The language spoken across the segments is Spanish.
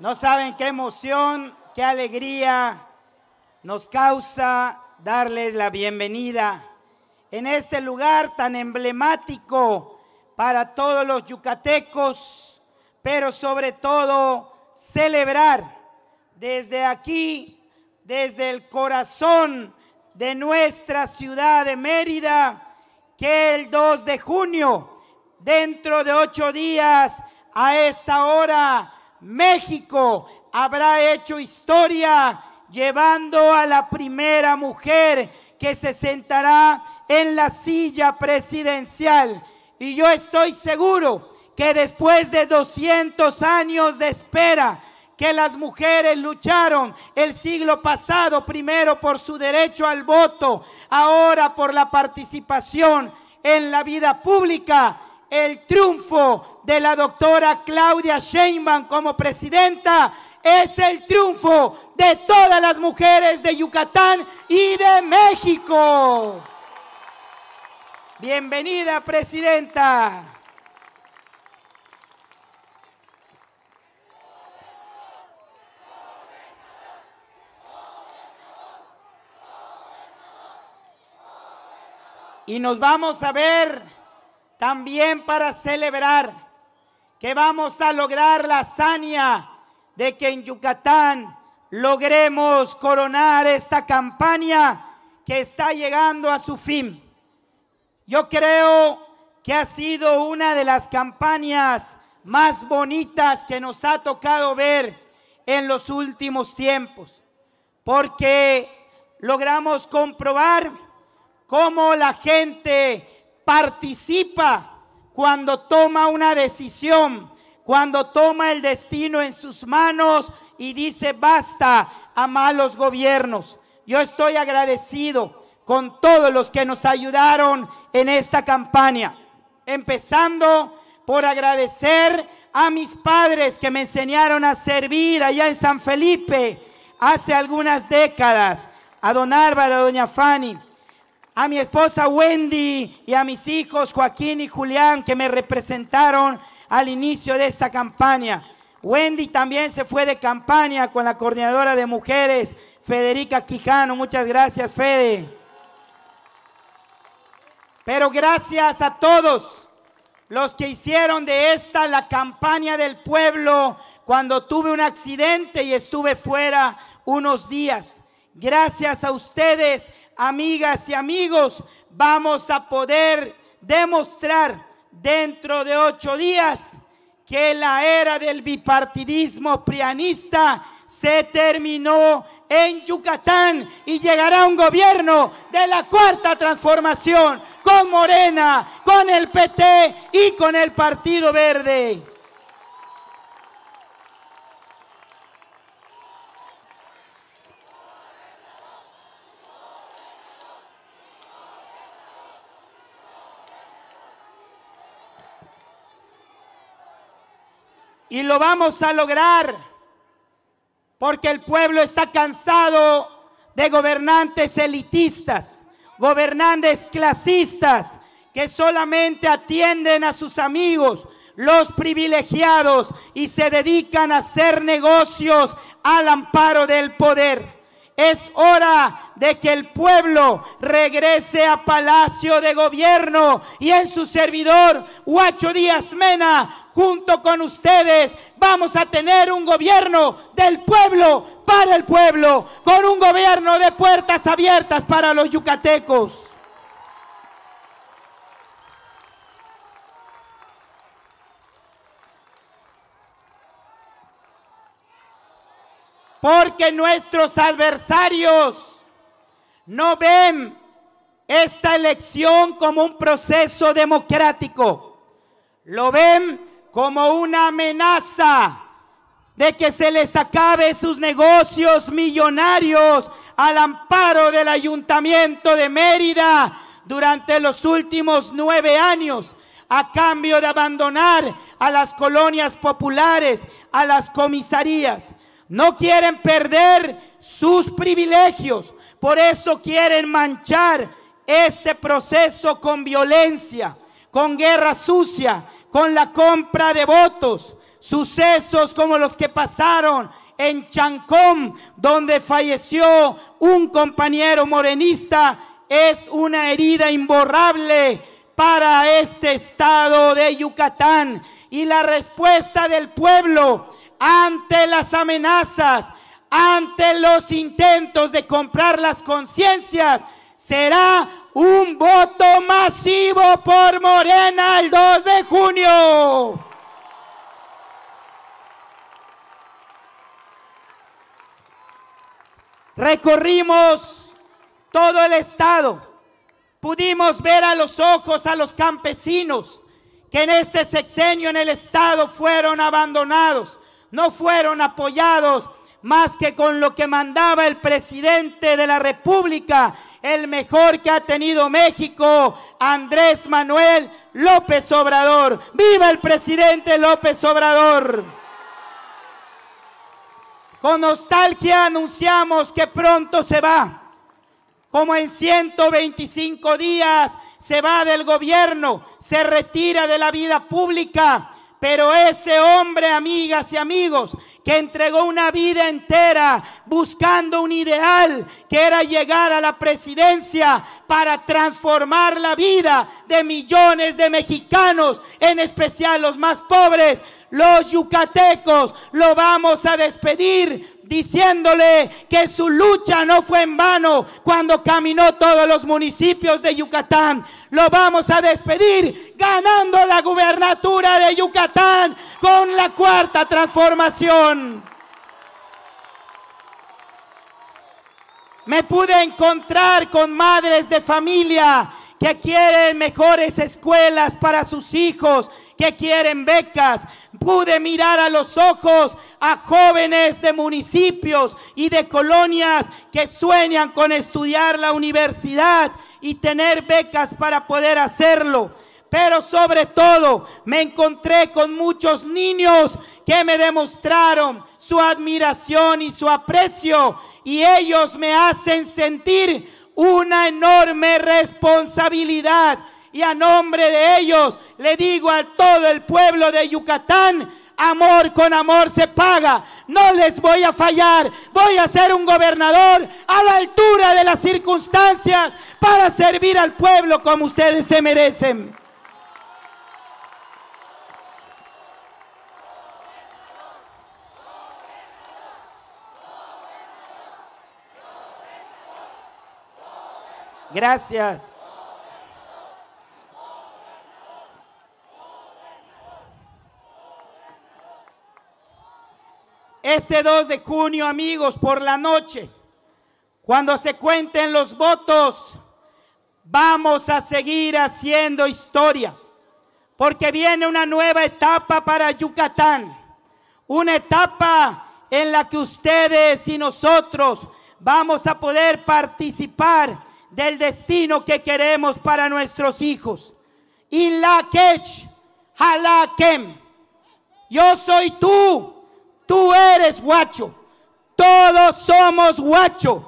No saben qué emoción, qué alegría nos causa darles la bienvenida en este lugar tan emblemático para todos los yucatecos, pero sobre todo celebrar desde aquí, desde el corazón de nuestra ciudad de Mérida, que el 2 de junio, dentro de ocho días, a esta hora, México habrá hecho historia llevando a la primera mujer que se sentará en la silla presidencial. Y yo estoy seguro que después de 200 años de espera, que las mujeres lucharon el siglo pasado, primero por su derecho al voto, ahora por la participación en la vida pública, el triunfo de la doctora Claudia Sheinbaum como presidenta es el triunfo de todas las mujeres de Yucatán y de México. Bienvenida, presidenta. Y nos vamos a ver también para celebrar que vamos a lograr la hazaña de que en Yucatán logremos coronar esta campaña que está llegando a su fin. Yo creo que ha sido una de las campañas más bonitas que nos ha tocado ver en los últimos tiempos, porque logramos comprobar cómo la gente participa cuando toma una decisión, cuando toma el destino en sus manos y dice basta a malos gobiernos. Yo estoy agradecido con todos los que nos ayudaron en esta campaña, empezando por agradecer a mis padres que me enseñaron a servir allá en San Felipe hace algunas décadas, a don Álvaro, a doña Fanny, a mi esposa Wendy y a mis hijos Joaquín y Julián que me representaron al inicio de esta campaña. Wendy también se fue de campaña con la coordinadora de mujeres, Federica Quijano. Muchas gracias, Fede. Pero gracias a todos los que hicieron de esta la campaña del pueblo cuando tuve un accidente y estuve fuera unos días. Gracias a ustedes, amigas y amigos, vamos a poder demostrar dentro de ocho días que la era del bipartidismo prianista se terminó en Yucatán y llegará un gobierno de la cuarta transformación con Morena, con el PT y con el Partido Verde. Y lo vamos a lograr porque el pueblo está cansado de gobernantes elitistas, gobernantes clasistas que solamente atienden a sus amigos, los privilegiados, y se dedican a hacer negocios al amparo del poder. Es hora de que el pueblo regrese a Palacio de Gobierno y en su servidor, Huacho Díaz Mena, junto con ustedes, vamos a tener un gobierno del pueblo, para el pueblo, con un gobierno de puertas abiertas para los yucatecos. Porque nuestros adversarios no ven esta elección como un proceso democrático. Lo ven como una amenaza de que se les acabe sus negocios millonarios al amparo del ayuntamiento de Mérida durante los últimos nueve años a cambio de abandonar a las colonias populares, a las comisarías. No quieren perder sus privilegios. Por eso quieren manchar este proceso con violencia, con guerra sucia, con la compra de votos, sucesos como los que pasaron en Chancón, donde falleció un compañero morenista, es una herida imborrable para este estado de Yucatán. Y la respuesta del pueblo ante las amenazas, ante los intentos de comprar las conciencias, será un voto masivo por Morena el 2 de junio. Recorrimos todo el estado. Pudimos ver a los ojos a los campesinos que en este sexenio en el estado fueron abandonados, no fueron apoyados más que con lo que mandaba el presidente de la República, el mejor que ha tenido México, Andrés Manuel López Obrador. ¡Viva el presidente López Obrador! Con nostalgia anunciamos que pronto se va. Como en 125 días se va del gobierno, se retira de la vida pública. Pero ese hombre, amigas y amigos, que entregó una vida entera buscando un ideal que era llegar a la presidencia para transformar la vida de millones de mexicanos, en especial los más pobres, los yucatecos lo vamos a despedir diciéndole que su lucha no fue en vano cuando caminó todos los municipios de Yucatán. Lo vamos a despedir ganando la gubernatura de Yucatán con la cuarta transformación. Me pude encontrar con madres de familia que quieren mejores escuelas para sus hijos, que quieren becas. Pude mirar a los ojos a jóvenes de municipios y de colonias que sueñan con estudiar la universidad y tener becas para poder hacerlo pero sobre todo me encontré con muchos niños que me demostraron su admiración y su aprecio y ellos me hacen sentir una enorme responsabilidad. Y a nombre de ellos le digo a todo el pueblo de Yucatán, amor con amor se paga. No les voy a fallar. Voy a ser un gobernador a la altura de las circunstancias para servir al pueblo como ustedes se merecen. Gracias. Este 2 de junio, amigos, por la noche, cuando se cuenten los votos, vamos a seguir haciendo historia, porque viene una nueva etapa para Yucatán, una etapa en la que ustedes y nosotros vamos a poder participar del destino que queremos para nuestros hijos. La kech, halakem. Yo soy tú, tú eres guacho. Todos somos guacho.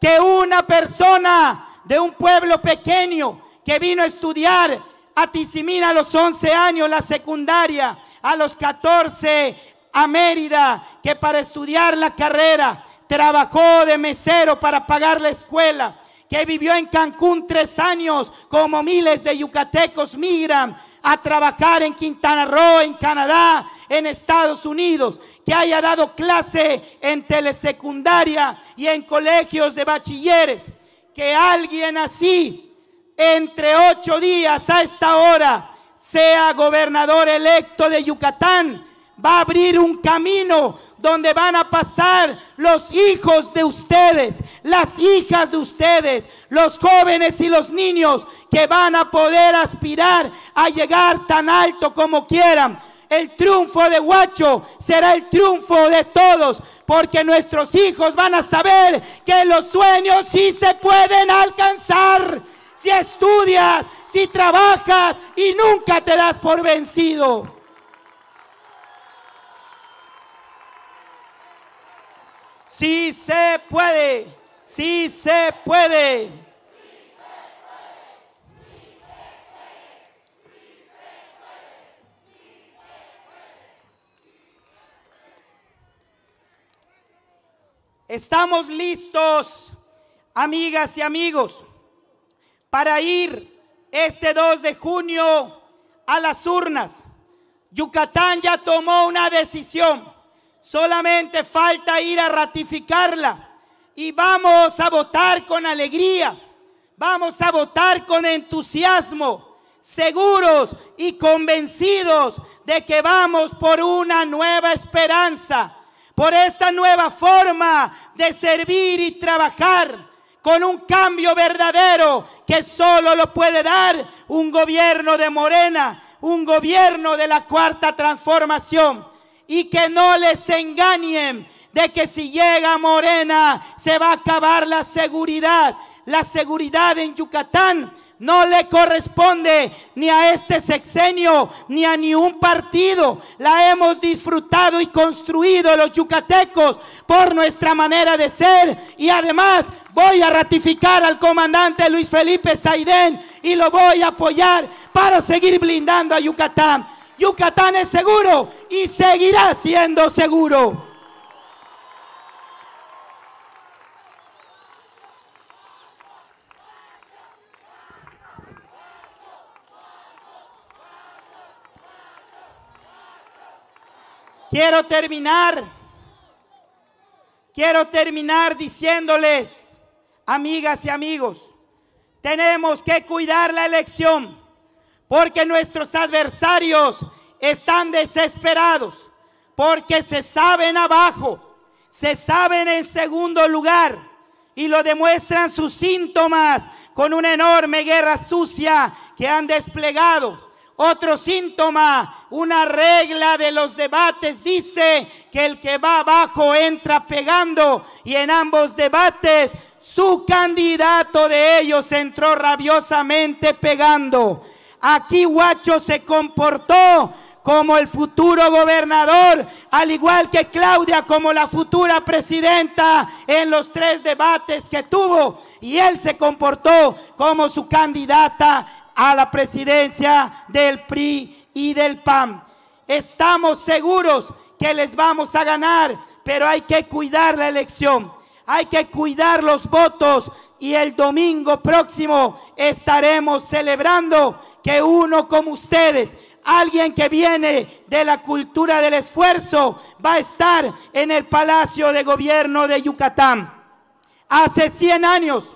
Que una persona de un pueblo pequeño que vino a estudiar a Tizimina a los 11 años, la secundaria, a los 14 a Mérida, que para estudiar la carrera trabajó de mesero para pagar la escuela, que vivió en Cancún tres años, como miles de yucatecos migran a trabajar en Quintana Roo, en Canadá, en Estados Unidos, que haya dado clase en telesecundaria y en colegios de bachilleres, que alguien así, entre ocho días a esta hora, sea gobernador electo de Yucatán, va a abrir un camino donde van a pasar los hijos de ustedes, las hijas de ustedes, los jóvenes y los niños que van a poder aspirar a llegar tan alto como quieran. El triunfo de Huacho será el triunfo de todos, porque nuestros hijos van a saber que los sueños sí se pueden alcanzar. Si estudias, si trabajas y nunca te das por vencido. Sí se puede. Sí se puede. Estamos listos, amigas y amigos, para ir este 2 de junio a las urnas. Yucatán ya tomó una decisión solamente falta ir a ratificarla y vamos a votar con alegría, vamos a votar con entusiasmo, seguros y convencidos de que vamos por una nueva esperanza, por esta nueva forma de servir y trabajar con un cambio verdadero que solo lo puede dar un gobierno de Morena, un gobierno de la cuarta transformación. Y que no les engañen de que si llega Morena se va a acabar la seguridad. La seguridad en Yucatán no le corresponde ni a este sexenio ni a ni un partido. La hemos disfrutado y construido los yucatecos por nuestra manera de ser. Y además voy a ratificar al comandante Luis Felipe Saidén y lo voy a apoyar para seguir blindando a Yucatán. Yucatán es seguro y seguirá siendo seguro. Quiero terminar, quiero terminar diciéndoles, amigas y amigos, tenemos que cuidar la elección porque nuestros adversarios están desesperados, porque se saben abajo, se saben en segundo lugar. Y lo demuestran sus síntomas con una enorme guerra sucia que han desplegado. Otro síntoma, una regla de los debates dice que el que va abajo entra pegando y en ambos debates su candidato de ellos entró rabiosamente pegando. Aquí Guacho se comportó como el futuro gobernador, al igual que Claudia como la futura presidenta en los tres debates que tuvo. Y él se comportó como su candidata a la presidencia del PRI y del PAN. Estamos seguros que les vamos a ganar, pero hay que cuidar la elección, hay que cuidar los votos y el domingo próximo estaremos celebrando que uno como ustedes, alguien que viene de la cultura del esfuerzo, va a estar en el Palacio de Gobierno de Yucatán. Hace 100 años,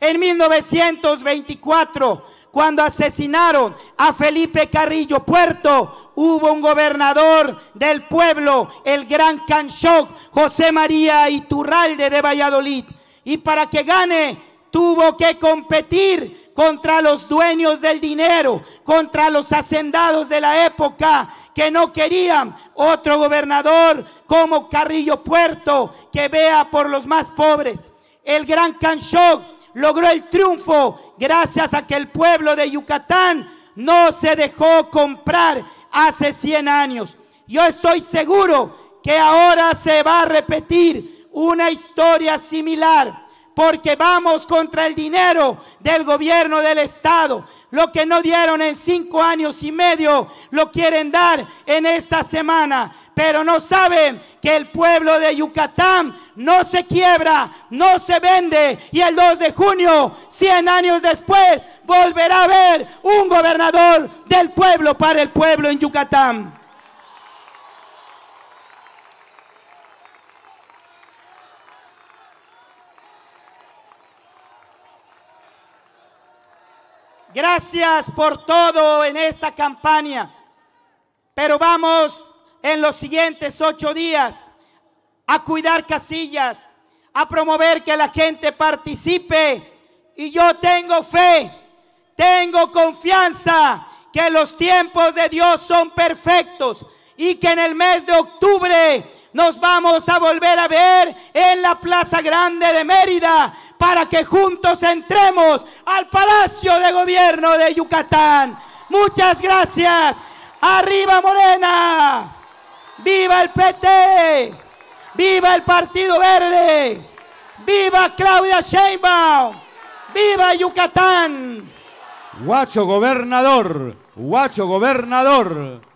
en 1924, cuando asesinaron a Felipe Carrillo Puerto, hubo un gobernador del pueblo, el gran Canchoc, José María Iturralde de Valladolid. Y para que gane, tuvo que competir contra los dueños del dinero, contra los hacendados de la época que no querían otro gobernador como Carrillo Puerto que vea por los más pobres. El gran Canchoc logró el triunfo gracias a que el pueblo de Yucatán no se dejó comprar hace 100 años. Yo estoy seguro que ahora se va a repetir una historia similar porque vamos contra el dinero del gobierno del Estado. Lo que no dieron en cinco años y medio, lo quieren dar en esta semana. Pero no saben que el pueblo de Yucatán no se quiebra, no se vende. Y el 2 de junio, 100 años después, volverá a haber un gobernador del pueblo para el pueblo en Yucatán. Gracias por todo en esta campaña. Pero vamos en los siguientes ocho días a cuidar casillas, a promover que la gente participe. Y yo tengo fe, tengo confianza que los tiempos de Dios son perfectos y que en el mes de octubre nos vamos a volver a ver en la Plaza Grande de Mérida para que juntos entremos al Palacio de Gobierno de Yucatán. Muchas gracias. Arriba Morena. Viva el PT. Viva el Partido Verde. Viva Claudia Sheinbaum. Viva Yucatán. Guacho gobernador. Guacho gobernador.